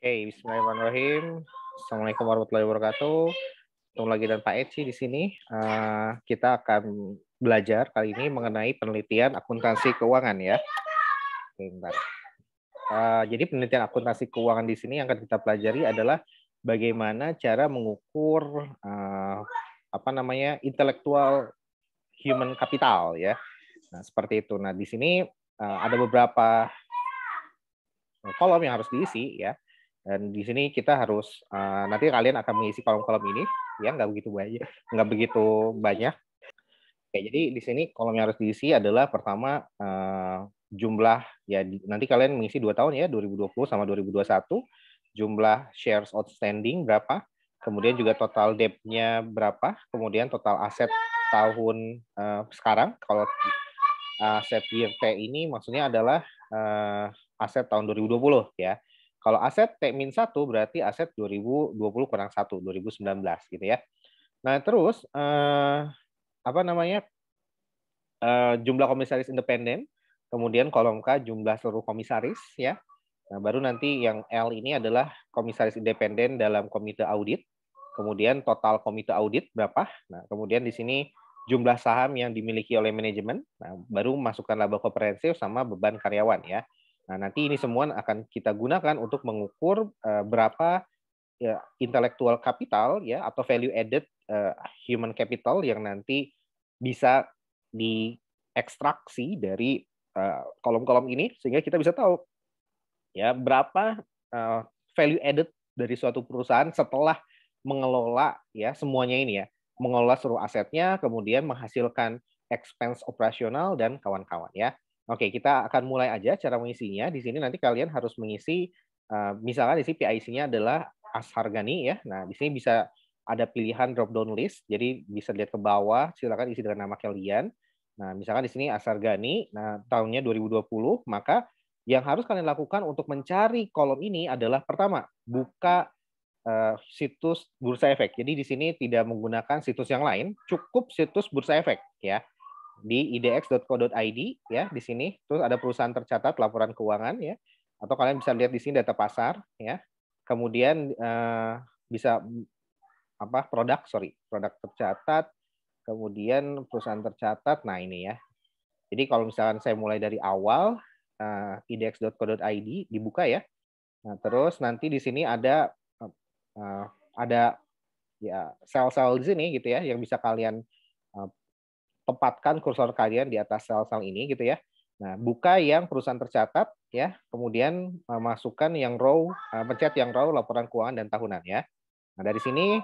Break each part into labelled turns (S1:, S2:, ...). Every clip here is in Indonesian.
S1: Oke, Bismillahirrahmanirrahim. Assalamualaikum warahmatullahi wabarakatuh. Ketemu lagi dan Pak Eci di sini. Uh, kita akan belajar kali ini mengenai penelitian akuntansi keuangan ya. Bentar. Uh, jadi penelitian akuntansi keuangan di sini yang akan kita pelajari adalah bagaimana cara mengukur uh, apa namanya intelektual human capital ya. Nah, seperti itu. Nah, di sini uh, ada beberapa kolom yang harus diisi ya. Dan di sini kita harus uh, nanti kalian akan mengisi kolom-kolom ini, ya nggak begitu banyak, nggak begitu banyak. Oke, jadi di sini kolom yang harus diisi adalah pertama uh, jumlah ya nanti kalian mengisi dua tahun ya 2020 sama 2021 jumlah shares outstanding berapa, kemudian juga total debt-nya berapa, kemudian total aset tahun uh, sekarang. Kalau aset year T ini maksudnya adalah uh, aset tahun 2020 ya kalau aset T-1 berarti aset 2020 kurang 1, 2019 gitu ya. Nah, terus eh, apa namanya? Eh, jumlah komisaris independen, kemudian kolom K jumlah seluruh komisaris ya. Nah, baru nanti yang L ini adalah komisaris independen dalam komite audit. Kemudian total komite audit berapa? Nah, kemudian di sini jumlah saham yang dimiliki oleh manajemen. Nah, baru masukkan laba komprehensif sama beban karyawan ya. Nah, nanti ini semua akan kita gunakan untuk mengukur uh, berapa ya, intellectual capital ya atau value added uh, human capital yang nanti bisa diekstraksi dari eh, kolom-kolom ini sehingga kita bisa tahu ya berapa value added dari suatu perusahaan setelah mengelola ya semuanya ini ya. Mengelola seluruh asetnya kemudian menghasilkan expense operasional dan kawan-kawan ya Oke, kita akan mulai aja cara mengisinya. Di sini nanti kalian harus mengisi, uh, misalkan di sini PIC-nya adalah Ashargani ya. Nah, di sini bisa ada pilihan drop down list, jadi bisa lihat ke bawah, silakan isi dengan nama kalian. Nah, misalkan di sini Ashargani, nah tahunnya 2020, maka yang harus kalian lakukan untuk mencari kolom ini adalah pertama, buka uh, situs Bursa Efek. Jadi di sini tidak menggunakan situs yang lain, cukup situs Bursa Efek ya di idx.co.id ya di sini. Terus ada perusahaan tercatat laporan keuangan ya. Atau kalian bisa lihat di sini data pasar ya. Kemudian uh, bisa apa produk sorry produk tercatat. Kemudian perusahaan tercatat nah ini ya. Jadi kalau misalkan saya mulai dari awal uh, idx.co.id dibuka ya. Nah terus nanti di sini ada uh, ada ya sel-sel di sini gitu ya yang bisa kalian tempatkan kursor kalian di atas sel-sel ini gitu ya. Nah, buka yang perusahaan tercatat ya, kemudian uh, masukkan yang row, uh, pencet yang row laporan keuangan dan tahunan ya. Nah, dari sini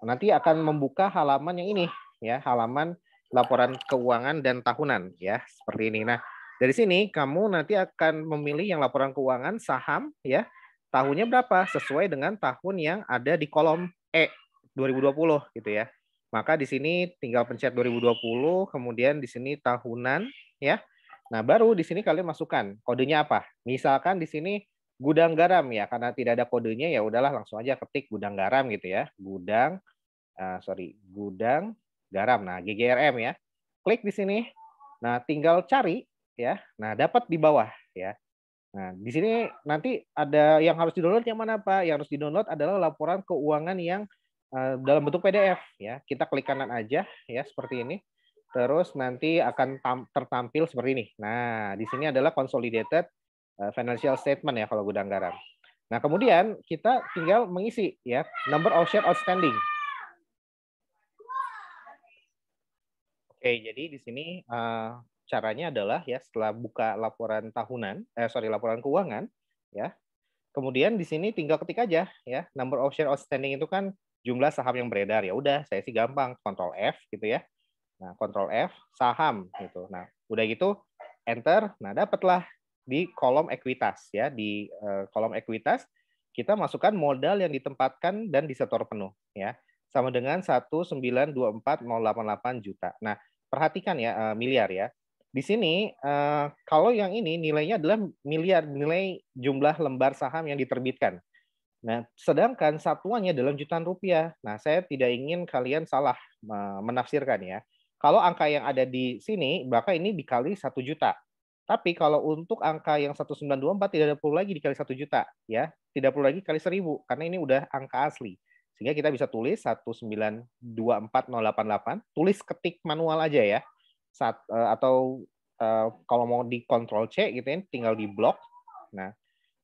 S1: nanti akan membuka halaman yang ini ya, halaman laporan keuangan dan tahunan ya, seperti ini. Nah, dari sini kamu nanti akan memilih yang laporan keuangan saham ya, tahunnya berapa sesuai dengan tahun yang ada di kolom E 2020 gitu ya. Maka di sini tinggal pencet 2020, kemudian di sini tahunan ya. Nah, baru di sini kalian masukkan kodenya apa. Misalkan di sini gudang garam ya, karena tidak ada kodenya ya udahlah langsung aja ketik gudang garam gitu ya. Gudang uh, sorry, gudang garam. Nah, GGRM ya. Klik di sini. Nah, tinggal cari ya. Nah, dapat di bawah ya. Nah, di sini nanti ada yang harus di-download yang mana Pak? Yang harus di-download adalah laporan keuangan yang dalam bentuk PDF ya. Kita klik kanan aja ya seperti ini. Terus nanti akan tertampil seperti ini. Nah, di sini adalah consolidated eh, financial statement ya kalau gudang garam. Nah, kemudian kita tinggal mengisi ya number of share outstanding. Oke, jadi di sini uh, caranya adalah ya setelah buka laporan tahunan, eh sorry laporan keuangan ya. Kemudian di sini tinggal ketik aja ya number of share outstanding itu kan jumlah saham yang beredar. Ya udah saya sih gampang kontrol F gitu ya. Nah kontrol F saham gitu. Nah udah gitu enter. Nah dapatlah di kolom ekuitas ya. Di uh, kolom ekuitas kita masukkan modal yang ditempatkan dan disetor penuh ya. Sama dengan 1924088 juta. Nah perhatikan ya uh, miliar ya. Di sini uh, kalau yang ini nilainya adalah miliar nilai jumlah lembar saham yang diterbitkan Nah, sedangkan satuannya dalam jutaan rupiah. Nah, saya tidak ingin kalian salah menafsirkan ya. Kalau angka yang ada di sini, maka ini dikali satu juta. Tapi kalau untuk angka yang 1924 tidak perlu lagi dikali 1 juta ya. Tidak perlu lagi kali 1000 karena ini udah angka asli. Sehingga kita bisa tulis 1924088, tulis ketik manual aja ya. Saat, uh, atau uh, kalau mau di Ctrl C gitu ya, tinggal di blok. Nah,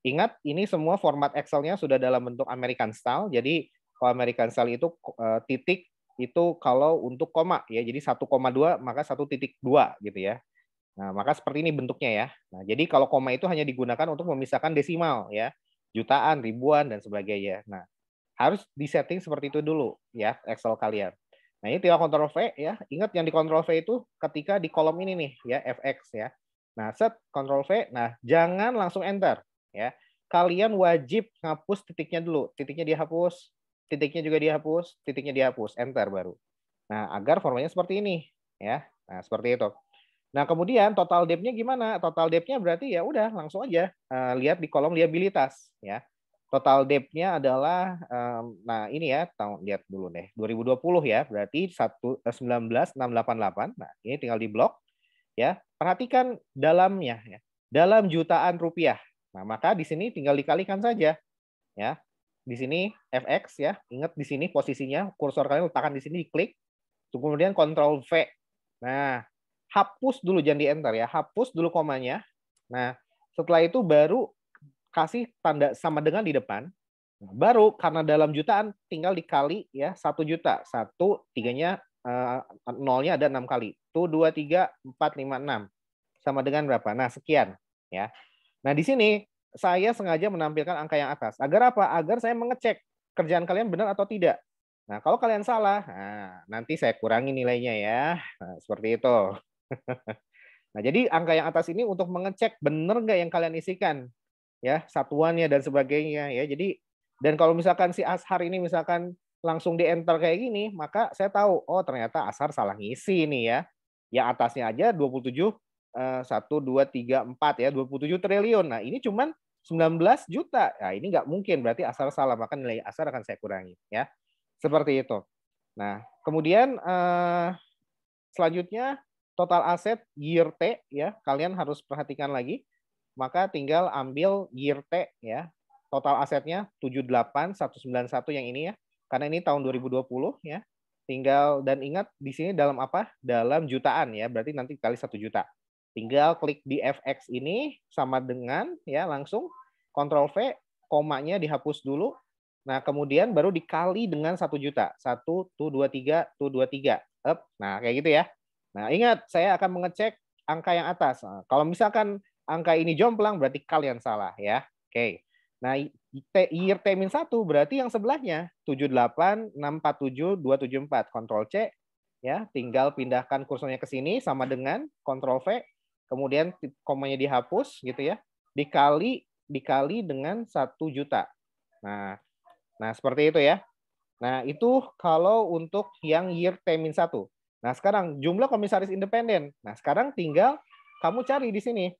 S1: ingat ini semua format Excel-nya sudah dalam bentuk American style. Jadi kalau American style itu uh, titik itu kalau untuk koma ya. Jadi 1,2 maka 1.2 gitu ya. Nah, maka seperti ini bentuknya ya. Nah, jadi kalau koma itu hanya digunakan untuk memisahkan desimal ya. Jutaan, ribuan dan sebagainya. Nah, harus disetting seperti itu dulu ya Excel kalian. Nah ini tinggal Ctrl V ya. Ingat yang di Ctrl V itu ketika di kolom ini nih ya FX ya. Nah set Ctrl V. Nah jangan langsung Enter ya. Kalian wajib ngapus titiknya dulu. Titiknya dihapus, titiknya juga dihapus, titiknya dihapus, Enter baru. Nah agar formanya seperti ini ya. Nah seperti itu. Nah kemudian total depth-nya gimana? Total depth-nya berarti ya udah langsung aja uh, lihat di kolom liabilitas ya Total debt-nya adalah um, nah ini ya tahun lihat dulu deh 2020 ya berarti 19688. Eh, nah, ini tinggal di blok ya. Perhatikan dalamnya ya. Dalam jutaan rupiah. Nah, maka di sini tinggal dikalikan saja ya. Di sini FX ya. Ingat di sini posisinya kursor kalian letakkan di sini klik. Kemudian Ctrl V. Nah, hapus dulu jangan di enter ya. Hapus dulu komanya. Nah, setelah itu baru kasih tanda sama dengan di depan. Nah, baru karena dalam jutaan tinggal dikali ya satu juta. Satu tiganya uh, nolnya ada enam kali. Tuh dua tiga empat lima enam sama dengan berapa? Nah sekian ya. Nah di sini saya sengaja menampilkan angka yang atas. Agar apa? Agar saya mengecek kerjaan kalian benar atau tidak. Nah, kalau kalian salah, nah, nanti saya kurangi nilainya ya. Nah, seperti itu. nah, jadi angka yang atas ini untuk mengecek benar nggak yang kalian isikan ya satuannya dan sebagainya ya. Jadi dan kalau misalkan si Ashar ini misalkan langsung di enter kayak gini, maka saya tahu oh ternyata Ashar salah ngisi ini ya. Ya atasnya aja 27 eh, 1 2 3 4 ya 27 triliun. Nah, ini cuman 19 juta. Nah, ini nggak mungkin berarti Ashar salah, maka nilai Ashar akan saya kurangi ya. Seperti itu. Nah, kemudian eh, selanjutnya total aset year T ya, kalian harus perhatikan lagi maka tinggal ambil year T ya. Total asetnya 78191 yang ini ya. Karena ini tahun 2020 ya. Tinggal dan ingat di sini dalam apa? Dalam jutaan ya. Berarti nanti kali satu juta. Tinggal klik di FX ini sama dengan ya langsung Ctrl V, komanya dihapus dulu. Nah, kemudian baru dikali dengan satu juta. Satu, tuh dua tiga, tuh dua tiga. Up. Nah, kayak gitu ya. Nah, ingat saya akan mengecek angka yang atas. Nah, kalau misalkan angka ini jomplang berarti kalian salah ya. Oke. Nah, year T min 1 berarti yang sebelahnya 78647 Ctrl C ya, tinggal pindahkan kursornya ke sini sama dengan Ctrl V, kemudian komanya dihapus gitu ya. Dikali dikali dengan 1 juta. Nah, nah seperti itu ya. Nah, itu kalau untuk yang year T min 1. Nah, sekarang jumlah komisaris independen. Nah, sekarang tinggal kamu cari di sini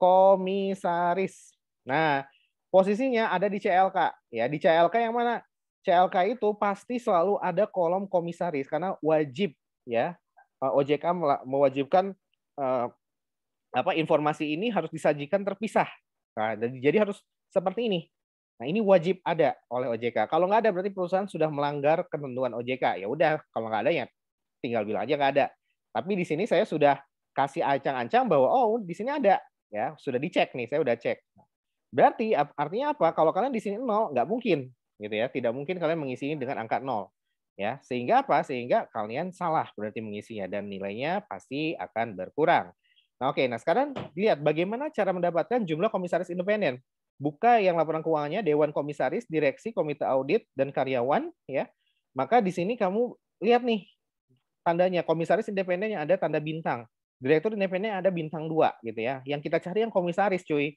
S1: komisaris. Nah, posisinya ada di CLK. Ya, di CLK yang mana? CLK itu pasti selalu ada kolom komisaris karena wajib ya eh, OJK mewajibkan uh, apa informasi ini harus disajikan terpisah. Nah, jadi harus seperti ini. Nah, ini wajib ada oleh OJK. Kalau nggak ada berarti perusahaan sudah melanggar ketentuan OJK. Ya udah, kalau nggak ada ya tinggal bilang aja nggak ada. Tapi di sini saya sudah kasih ancang-ancang bahwa oh di sini ada ya sudah dicek nih saya udah cek berarti artinya apa kalau kalian di sini nol nggak mungkin gitu ya tidak mungkin kalian mengisi ini dengan angka nol ya sehingga apa sehingga kalian salah berarti mengisinya dan nilainya pasti akan berkurang nah oke nah sekarang lihat bagaimana cara mendapatkan jumlah komisaris independen buka yang laporan keuangannya dewan komisaris direksi komite audit dan karyawan ya maka di sini kamu lihat nih tandanya komisaris independennya ada tanda bintang direktur independen ada bintang dua gitu ya. Yang kita cari yang komisaris cuy.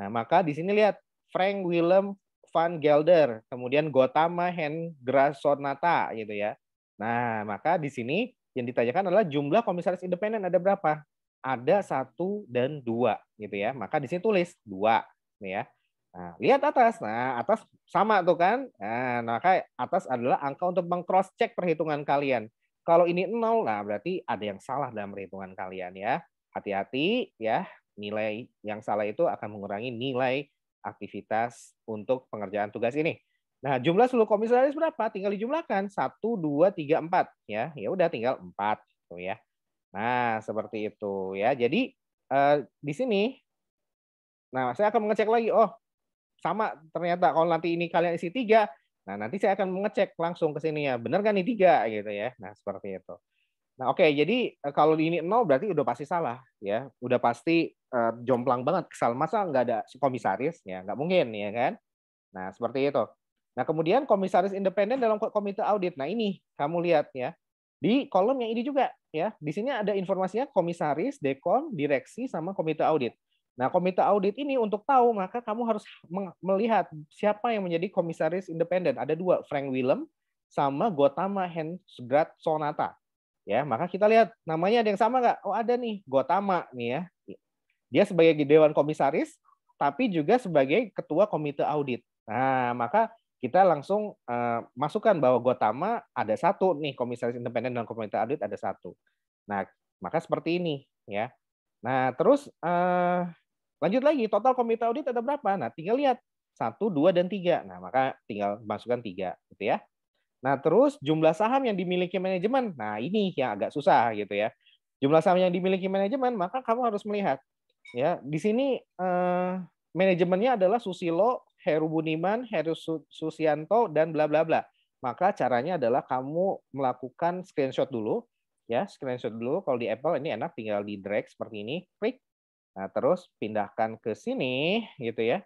S1: Nah, maka di sini lihat Frank Willem van Gelder, kemudian Gotama Hendrasonata gitu ya. Nah, maka di sini yang ditanyakan adalah jumlah komisaris independen ada berapa? Ada satu dan dua gitu ya. Maka di sini tulis dua ya. Nah, lihat atas. Nah, atas sama tuh kan. Nah, maka atas adalah angka untuk mengcross check perhitungan kalian. Kalau ini nol, nah berarti ada yang salah dalam perhitungan kalian ya. Hati-hati ya. Nilai yang salah itu akan mengurangi nilai aktivitas untuk pengerjaan tugas ini. Nah, jumlah seluruh komisaris berapa? Tinggal dijumlahkan. 1, 2, 3, 4. Ya, ya udah tinggal 4. Tuh ya. Nah, seperti itu ya. Jadi, eh, di sini, nah saya akan mengecek lagi. Oh, sama ternyata kalau nanti ini kalian isi 3, nah nanti saya akan mengecek langsung ke sini ya. Benar kan ini 3 gitu ya. Nah, seperti itu. Nah, oke. Okay, jadi, eh, kalau ini 0 berarti udah pasti salah. ya. Udah pasti uh, jomplang banget. Kesal. Masa nggak ada komisaris? Ya, nggak mungkin ya kan. Nah, seperti itu. Nah, kemudian komisaris independen dalam komite audit. Nah, ini kamu lihat ya. Di kolom yang ini juga ya. Di sini ada informasinya komisaris, dekon, direksi sama komite audit. Nah, komite audit ini untuk tahu maka kamu harus melihat siapa yang menjadi komisaris independen. Ada dua, Frank Willem sama Gotama Hensgrad Sonata. Ya, maka kita lihat namanya ada yang sama nggak? Oh, ada nih, Gotama nih ya. Dia sebagai dewan komisaris tapi juga sebagai ketua komite audit. Nah, maka kita langsung uh, masukkan bahwa Gotama ada satu nih komisaris independen dan komite audit ada satu. Nah, maka seperti ini ya. Nah, terus uh, lanjut lagi total komite audit ada berapa? Nah, tinggal lihat satu, dua, dan tiga. Nah, maka tinggal masukkan tiga, gitu ya. Nah, terus jumlah saham yang dimiliki manajemen. Nah, ini yang agak susah gitu ya. Jumlah saham yang dimiliki manajemen, maka kamu harus melihat ya di sini eh, manajemennya adalah Susilo, Heru Buniman, Heru Susianto, dan bla bla bla. Maka caranya adalah kamu melakukan screenshot dulu, ya screenshot dulu. Kalau di Apple ini enak, tinggal di drag seperti ini, klik. Nah terus pindahkan ke sini, gitu ya.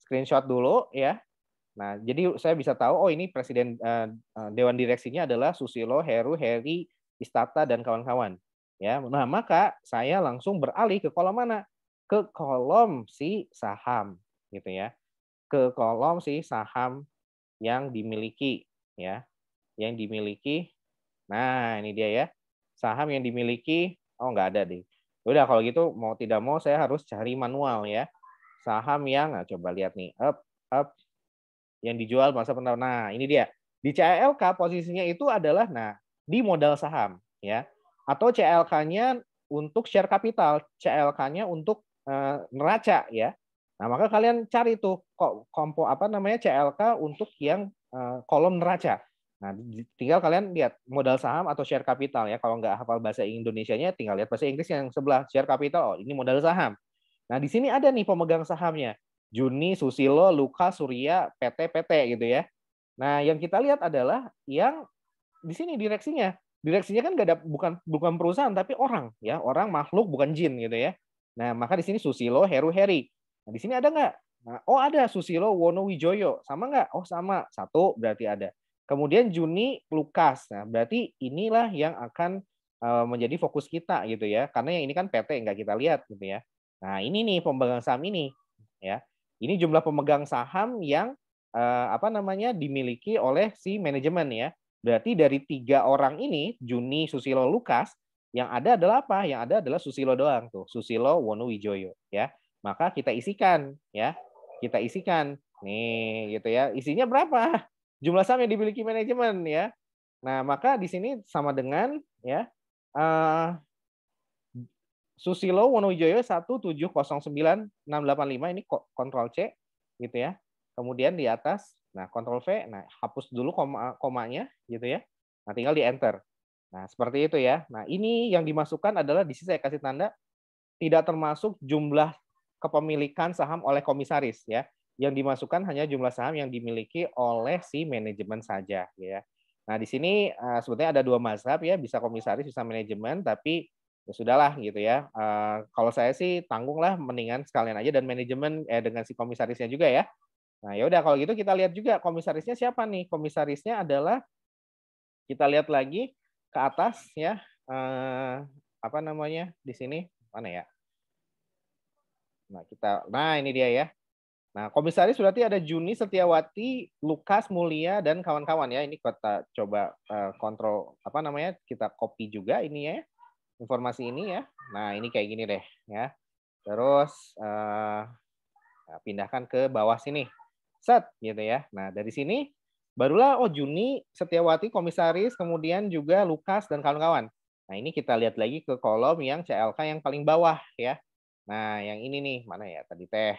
S1: Screenshot dulu, ya. Nah jadi saya bisa tahu, oh ini presiden uh, dewan direksinya adalah Susilo, Heru, Heri, Istata, dan kawan-kawan. Ya, nah maka saya langsung beralih ke kolom mana? Ke kolom si saham, gitu ya ke kolom si saham yang dimiliki ya. Yang dimiliki. Nah, ini dia ya. Saham yang dimiliki oh nggak ada deh. Udah kalau gitu mau tidak mau saya harus cari manual ya. Saham yang nah, coba lihat nih, up up yang dijual masa penawar. Nah, ini dia. Di CLK posisinya itu adalah nah di modal saham ya. Atau CLK-nya untuk share capital, CLK-nya untuk uh, neraca ya. Nah, maka kalian cari tuh kok kompo apa namanya CLK untuk yang uh, kolom neraca. Nah, tinggal kalian lihat modal saham atau share capital ya. Kalau nggak hafal bahasa Indonesia-nya, tinggal lihat bahasa Inggris yang sebelah share capital. Oh, ini modal saham. Nah, di sini ada nih pemegang sahamnya. Juni, Susilo, Luka, Surya, PT, PT gitu ya. Nah, yang kita lihat adalah yang di sini direksinya. Direksinya kan nggak ada bukan bukan perusahaan tapi orang ya, orang makhluk bukan jin gitu ya. Nah, maka di sini Susilo, Heru, Heri. Nah, di sini ada nggak? Nah, oh ada Susilo Wono Wijoyo. Sama nggak? Oh sama. Satu berarti ada. Kemudian Juni Lukas. Nah, berarti inilah yang akan uh, menjadi fokus kita gitu ya. Karena yang ini kan PT nggak kita lihat gitu ya. Nah, ini nih pemegang saham ini ya. Ini jumlah pemegang saham yang uh, apa namanya dimiliki oleh si manajemen ya. Berarti dari tiga orang ini, Juni, Susilo, Lukas, yang ada adalah apa? Yang ada adalah Susilo doang tuh, Susilo Wono Wijoyo ya maka kita isikan ya. Kita isikan. Nih gitu ya. Isinya berapa? Jumlah saham yang dimiliki manajemen ya. Nah, maka di sini sama dengan ya uh, Susilo Wonowijoyo 1709685 ini kontrol C gitu ya. Kemudian di atas nah kontrol V, nah hapus dulu koma komanya gitu ya. Nah, tinggal di enter. Nah, seperti itu ya. Nah, ini yang dimasukkan adalah di sini saya kasih tanda tidak termasuk jumlah kepemilikan saham oleh komisaris ya. Yang dimasukkan hanya jumlah saham yang dimiliki oleh si manajemen saja ya. Nah, di sini uh, sebetulnya ada dua mazhab ya, bisa komisaris, bisa manajemen, tapi ya sudahlah gitu ya. Uh, kalau saya sih tanggunglah mendingan sekalian aja dan manajemen eh dengan si komisarisnya juga ya. Nah, ya udah kalau gitu kita lihat juga komisarisnya siapa nih? Komisarisnya adalah kita lihat lagi ke atas ya. Uh, apa namanya di sini? Mana ya? Nah, kita nah ini dia ya. Nah, komisaris berarti ada Juni Setiawati, Lukas Mulia dan kawan-kawan ya. Ini kita coba uh, kontrol apa namanya? Kita copy juga ini ya. Informasi ini ya. Nah, ini kayak gini deh ya. Terus uh, pindahkan ke bawah sini. Set gitu ya. Nah, dari sini barulah oh Juni Setiawati komisaris, kemudian juga Lukas dan kawan-kawan. Nah, ini kita lihat lagi ke kolom yang CLK yang paling bawah ya. Nah, yang ini nih, mana ya tadi teh?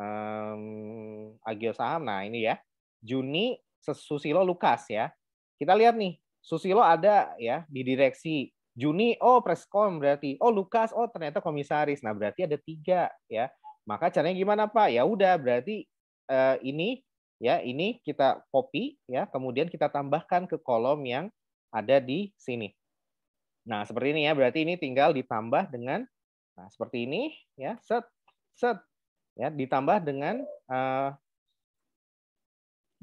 S1: Um, Agio saham. Nah, ini ya. Juni Susilo Lukas ya. Kita lihat nih, Susilo ada ya di direksi. Juni, oh preskom berarti. Oh Lukas, oh ternyata komisaris. Nah berarti ada tiga ya. Maka caranya gimana Pak? Ya udah berarti uh, ini ya ini kita copy ya kemudian kita tambahkan ke kolom yang ada di sini nah seperti ini ya berarti ini tinggal ditambah dengan nah seperti ini ya set set. Ya ditambah dengan uh,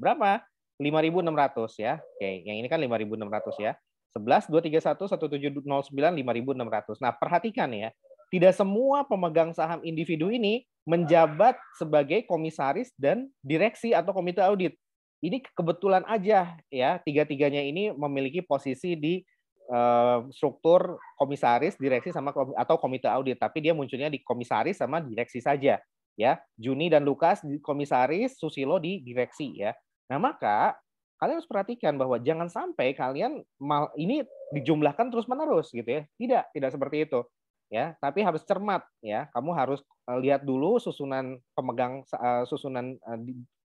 S1: berapa? 5.600 ya. Oke yang ini kan 5.600 ya. 11 231 1709 5.600 nah perhatikan ya. Tidak semua pemegang saham individu ini menjabat sebagai komisaris dan direksi atau komite audit. Ini kebetulan aja ya, tiga-tiganya ini memiliki posisi di uh, struktur komisaris, direksi sama atau komite audit, tapi dia munculnya di komisaris sama direksi saja ya. Juni dan Lukas di komisaris, Susilo di direksi ya. Nah, maka kalian harus perhatikan bahwa jangan sampai kalian mal ini dijumlahkan terus-menerus gitu ya. Tidak, tidak seperti itu ya tapi harus cermat ya kamu harus eh, lihat dulu susunan pemegang uh, susunan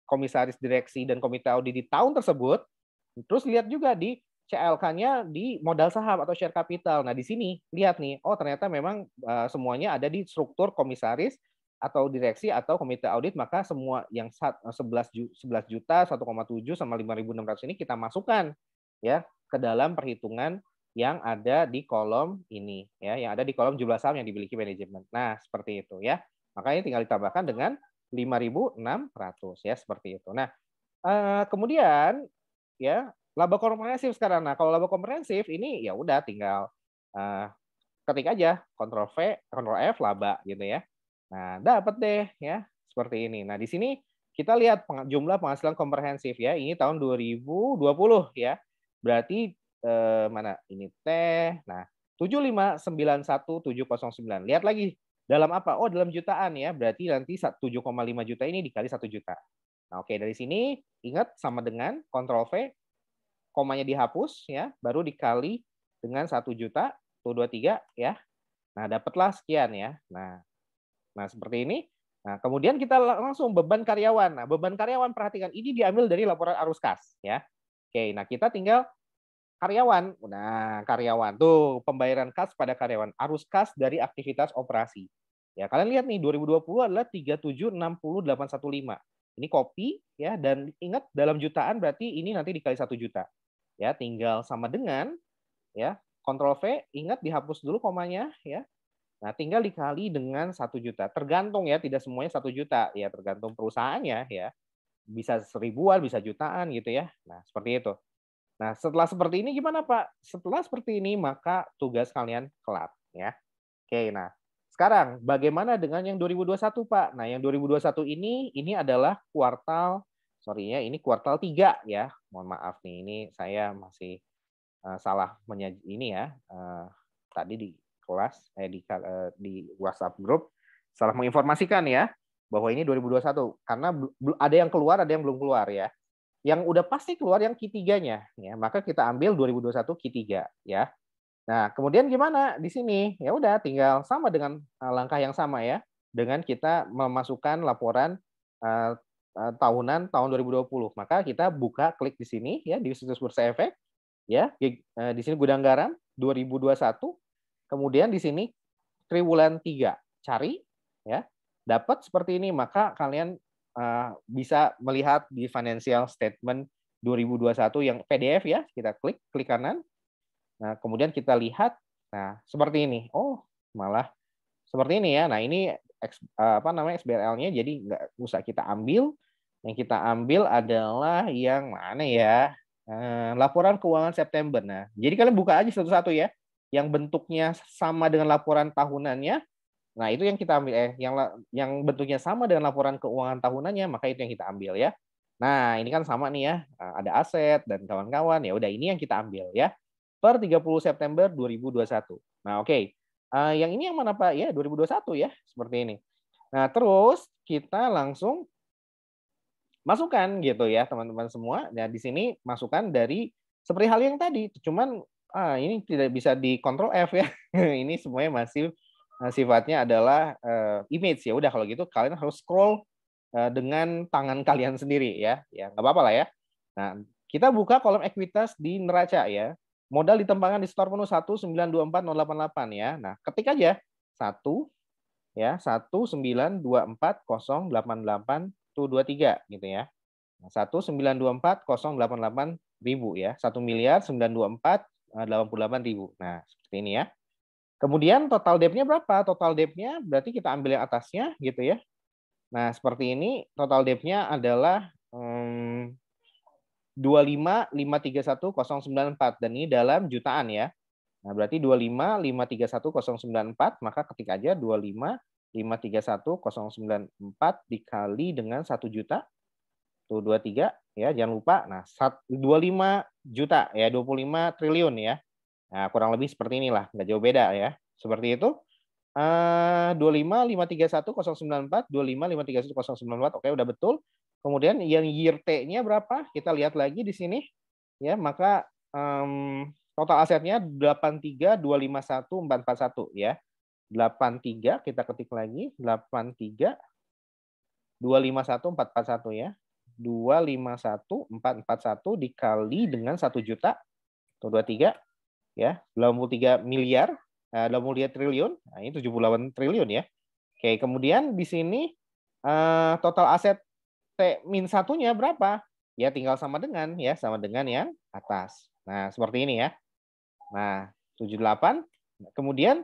S1: komisaris direksi dan komite audit di tahun tersebut terus lihat juga di CLK-nya di modal saham atau share capital. Nah, di sini lihat nih, oh ternyata memang uh, semuanya ada di struktur komisaris atau direksi atau komite audit, maka semua yang 11 juta, 1,7 sama 5.600 ini kita masukkan ya ke dalam perhitungan yang ada di kolom ini ya, yang ada di kolom jumlah saham yang dimiliki manajemen. Nah, seperti itu ya. Makanya tinggal ditambahkan dengan 5.600 ya seperti itu. Nah, eh, kemudian ya laba komprehensif sekarang. Nah, kalau laba komprehensif ini ya udah tinggal uh, ketik aja Ctrl V, Ctrl F laba gitu ya. Nah, dapat deh ya seperti ini. Nah, di sini kita lihat jumlah penghasilan komprehensif ya. Ini tahun 2020 ya. Berarti eh, mana ini teh. Nah, 7591709. Lihat lagi dalam apa? Oh, dalam jutaan ya. Berarti nanti 7,5 juta ini dikali 1 juta. Nah, oke dari sini ingat sama dengan Ctrl V komanya dihapus ya, baru dikali dengan 1 juta, tuh 23 ya. Nah, dapatlah sekian ya. Nah, nah seperti ini. Nah, kemudian kita langsung beban karyawan. Nah, beban karyawan perhatikan ini diambil dari laporan arus kas ya. Oke, nah kita tinggal karyawan. Nah, karyawan tuh pembayaran kas pada karyawan, arus kas dari aktivitas operasi. Ya, kalian lihat nih 2020 adalah 3760815. Ini kopi ya dan ingat dalam jutaan berarti ini nanti dikali satu juta. Ya, tinggal sama dengan ya, Ctrl V, ingat dihapus dulu komanya ya. Nah, tinggal dikali dengan satu juta. Tergantung ya, tidak semuanya satu juta ya, tergantung perusahaannya ya. Bisa seribuan, bisa jutaan gitu ya. Nah, seperti itu. Nah, setelah seperti ini gimana Pak? Setelah seperti ini maka tugas kalian kelar ya. Oke, nah sekarang bagaimana dengan yang 2021 Pak? Nah, yang 2021 ini ini adalah kuartal sorry ya, ini kuartal 3 ya. Mohon maaf nih, ini saya masih uh, salah menyaji ini ya. Uh, tadi di kelas eh di uh, di WhatsApp grup salah menginformasikan ya bahwa ini 2021 karena ada yang keluar, ada yang belum keluar ya. Yang udah pasti keluar yang Q3-nya ya. Maka kita ambil 2021 Q3 ya. Nah kemudian gimana di sini? Ya udah tinggal sama dengan langkah yang sama ya. Dengan kita memasukkan laporan uh, tahunan tahun 2020 maka kita buka klik di sini ya di situs bursa efek ya uh, di sini gudang garam 2021 kemudian di sini triwulan 3 cari ya dapat seperti ini maka kalian uh, bisa melihat di financial statement 2021 yang PDF ya, kita klik klik kanan. Nah, kemudian kita lihat nah seperti ini. Oh, malah seperti ini ya. Nah, ini apa namanya XBRL-nya jadi nggak usah kita ambil. Yang kita ambil adalah yang mana ya? Uh, laporan keuangan September. Nah, jadi kalian buka aja satu-satu ya. Yang bentuknya sama dengan laporan tahunannya, Nah, itu yang kita ambil eh yang yang bentuknya sama dengan laporan keuangan tahunannya, maka itu yang kita ambil ya. Nah, ini kan sama nih ya, ada aset dan kawan-kawan. Ya udah ini yang kita ambil ya. Per 30 September 2021. Nah, oke. Okay. Uh, yang ini yang mana Pak? Ya, 2021 ya, seperti ini. Nah, terus kita langsung masukkan gitu ya, teman-teman semua. Nah, di sini masukkan dari seperti hal yang tadi, cuman ah ini tidak bisa di control F ya. ini semuanya masih uh, sifatnya adalah uh, image ya. Udah kalau gitu kalian harus scroll uh, dengan tangan kalian sendiri ya. Ya nggak apa-apa lah ya. Nah kita buka kolom ekuitas di neraca ya. Modal ditempatkan di store penuh 1924088 ya. Nah ketik aja satu ya satu sembilan dua empat kosong delapan delapan tuh dua tiga gitu ya nah, satu sembilan dua empat kosong delapan delapan ribu ya satu miliar sembilan dua empat eh, ribu nah seperti ini ya Kemudian total debtnya berapa? Total debtnya berarti kita ambil yang atasnya gitu ya. Nah seperti ini total debtnya adalah hmm, 255311094 dan ini dalam jutaan ya. Nah berarti 255531094 maka ketik aja 255311094 dikali dengan 1 juta tuh 23 ya jangan lupa. Nah 25 juta ya 25 triliun ya. Nah, kurang lebih seperti inilah, nggak jauh beda ya. Seperti itu. Uh, 255311094, 255311094, oke udah betul. Kemudian yang year T-nya berapa? Kita lihat lagi di sini. Ya, maka um, total asetnya 8325141 ya. 83 kita ketik lagi 83 251441 ya. 251441 dikali dengan 1 juta atau 23 ya 83 miliar, eh, 83 triliun, nah ini 78 triliun ya. Oke, kemudian di sini uh, total aset T min satunya berapa? Ya tinggal sama dengan ya, sama dengan yang atas. Nah, seperti ini ya. Nah, 78. Kemudian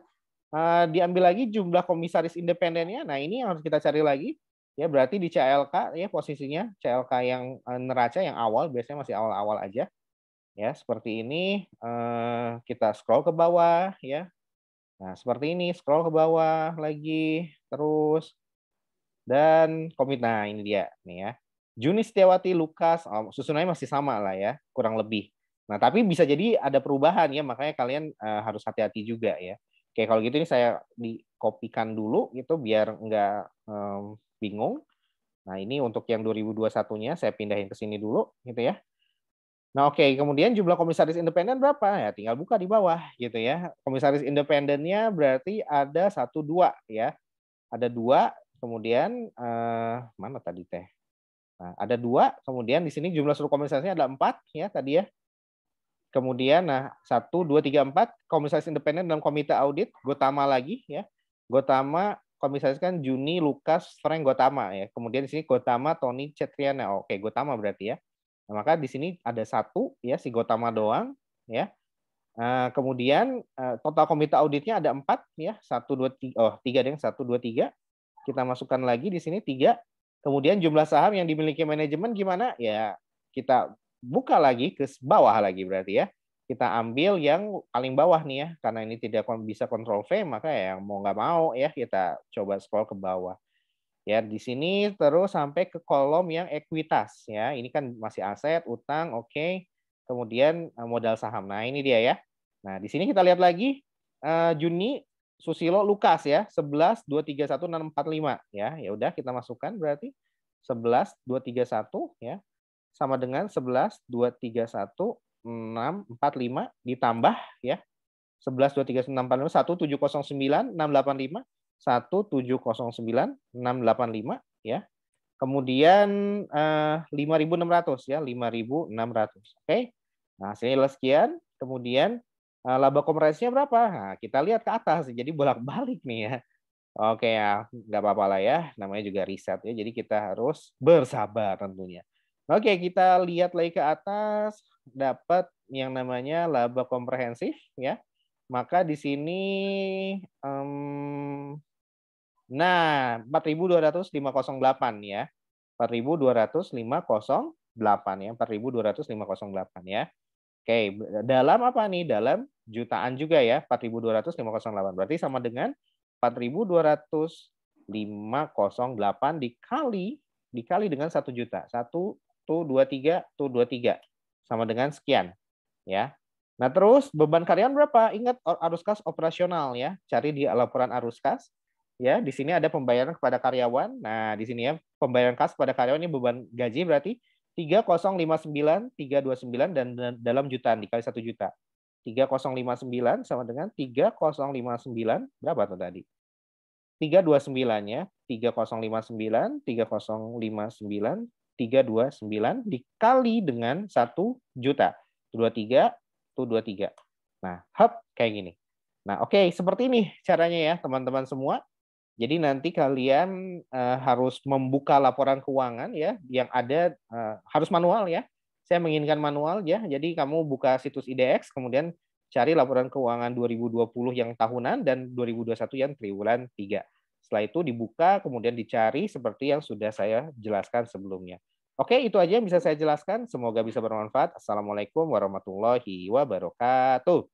S1: uh, diambil lagi jumlah komisaris independennya. Nah, ini yang harus kita cari lagi. Ya, berarti di CLK ya posisinya CLK yang neraca yang awal biasanya masih awal-awal aja. Ya seperti ini. Uh, kita scroll ke bawah ya. Nah seperti ini scroll ke bawah lagi terus. Dan komit nah ini dia nih ya. Juni Setiawati Lukas oh, susunannya masih sama lah ya kurang lebih. Nah tapi bisa jadi ada perubahan ya makanya kalian harus hati-hati juga ya Oke kalau gitu ini saya dikopikan dulu gitu biar nggak um, bingung nah ini untuk yang 2021-nya saya pindahin ke sini dulu gitu ya Nah, oke, okay. kemudian jumlah komisaris independen berapa? Ya, tinggal buka di bawah gitu ya. Komisaris independennya berarti ada satu dua ya. Ada dua, kemudian eh, mana tadi teh? Nah, ada dua, kemudian di sini jumlah seluruh komisarisnya ada empat ya tadi ya. Kemudian, nah satu, dua, tiga, empat komisaris independen dalam komite audit, Gotama lagi ya. Gotama komisaris kan Juni, Lukas, Frank Gotama ya. Kemudian di sini Gotama, Tony, Cetriana. Oke, Gotama berarti ya. Nah, maka di sini ada satu ya si Gotama doang ya. Uh, kemudian uh, total komite auditnya ada empat ya satu dua tiga oh tiga deh satu dua tiga kita masukkan lagi di sini tiga kemudian jumlah saham yang dimiliki manajemen gimana ya kita buka lagi ke bawah lagi berarti ya kita ambil yang paling bawah nih ya karena ini tidak bisa kontrol V maka ya mau nggak mau ya kita coba scroll ke bawah Ya, di sini terus sampai ke kolom yang ekuitas ya. Ini kan masih aset, utang, oke. Okay. Kemudian eh, modal saham. Nah, ini dia ya. Nah, di sini kita lihat lagi uh, Juni Susilo Lukas ya, 11 231 645 ya. Ya udah kita masukkan berarti 11 231 ya. Sama dengan 11 231 645 ditambah ya. 11 231 645 1709 685 1709685 ya. Kemudian eh, 5600 ya, 5600. Oke. Okay? Nah, hasilnya sekian. Kemudian eh, laba komersinya berapa? Nah, kita lihat ke atas. Jadi bolak-balik nih ya. Oke ya, nggak apa-apa lah ya. Namanya juga riset ya. Jadi kita harus bersabar tentunya. Oke, kita lihat lagi ke atas. Dapat yang namanya laba komprehensif ya. Maka di sini um, Nah, 4.20508 ya. 4.20508 ya. 4.20508 ya. Oke, dalam apa nih? Dalam jutaan juga ya. 4.20508. Berarti sama dengan 4.20508 dikali dikali dengan 1 juta. 1 tuh 23 tuh 23 sama dengan sekian ya. Nah, terus beban karyawan berapa? Ingat arus kas operasional ya. Cari di laporan arus kas ya di sini ada pembayaran kepada karyawan. Nah, di sini ya pembayaran kas kepada karyawan ini beban gaji berarti 3059 329 dan dalam jutaan dikali 1 juta. 3059 sama dengan 3059 berapa tuh tadi? 329-nya 3059 3059 329 dikali dengan 1 juta. 23 itu 23. Nah, hub kayak gini. Nah, oke, okay, seperti ini caranya ya, teman-teman semua. Jadi nanti kalian uh, harus membuka laporan keuangan ya, yang ada uh, harus manual ya. Saya menginginkan manual ya. Jadi kamu buka situs IDX, kemudian cari laporan keuangan 2020 yang tahunan dan 2021 yang triwulan 3. Setelah itu dibuka, kemudian dicari seperti yang sudah saya jelaskan sebelumnya. Oke, itu aja yang bisa saya jelaskan. Semoga bisa bermanfaat. Assalamualaikum warahmatullahi wabarakatuh.